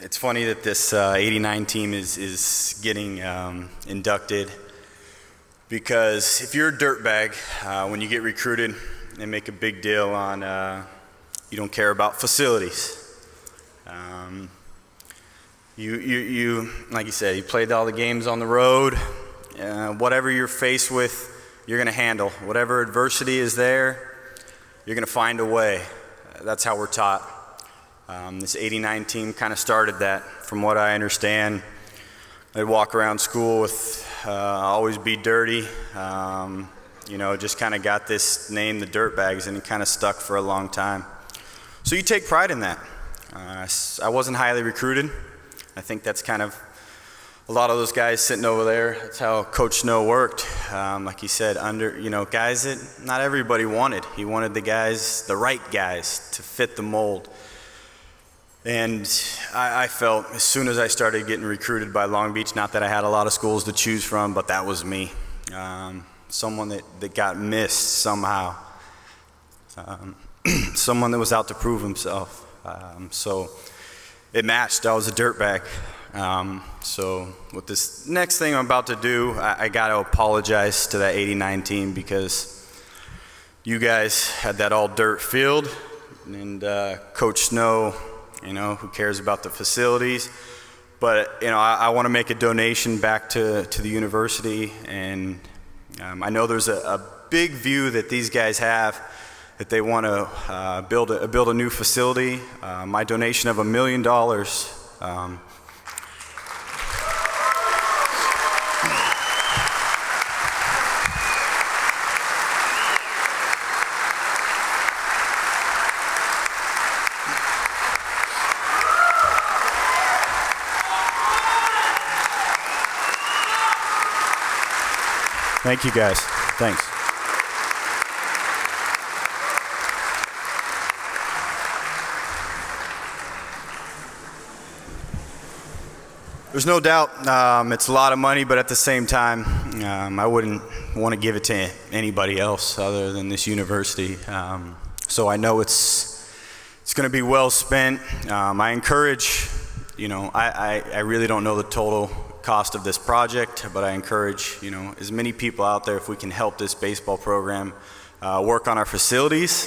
it's funny that this uh, 89 team is, is getting um, inducted because if you're a dirtbag, uh, when you get recruited, they make a big deal on uh, you don't care about facilities. Um, you, you, you, like you said, you played all the games on the road. Uh, whatever you're faced with, you're going to handle. Whatever adversity is there, you're going to find a way. That's how we're taught. Um, this 89 team kind of started that, from what I understand. They'd walk around school with uh, always be dirty. Um, you know, just kind of got this name, the Dirtbags, and it kind of stuck for a long time. So you take pride in that. Uh, I wasn't highly recruited. I think that's kind of a lot of those guys sitting over there. That's how Coach Snow worked. Um, like he said, under you know guys that not everybody wanted. He wanted the guys, the right guys, to fit the mold. And I, I, felt as soon as I started getting recruited by Long Beach, not that I had a lot of schools to choose from, but that was me. Um, someone that, that got missed somehow. Um, someone that was out to prove himself. Um, so it matched. I was a dirtbag. Um, so with this next thing I'm about to do, I, I got to apologize to that 89 team because you guys had that all dirt field, and uh, Coach Snow you know, who cares about the facilities. But, you know, I, I want to make a donation back to, to the university, and um, I know there's a, a, big view that these guys have that they want to uh, build, a, build a new facility. Uh, my donation of a million dollars Thank you, guys. Thanks. There's no doubt um, it's a lot of money, but at the same time, um, I wouldn't want to give it to anybody else other than this university. Um, so I know it's it's going to be well spent. Um, I encourage, you know, I, I, I really don't know the total cost of this project, but I encourage you know as many people out there if we can help this baseball program uh, work on our facilities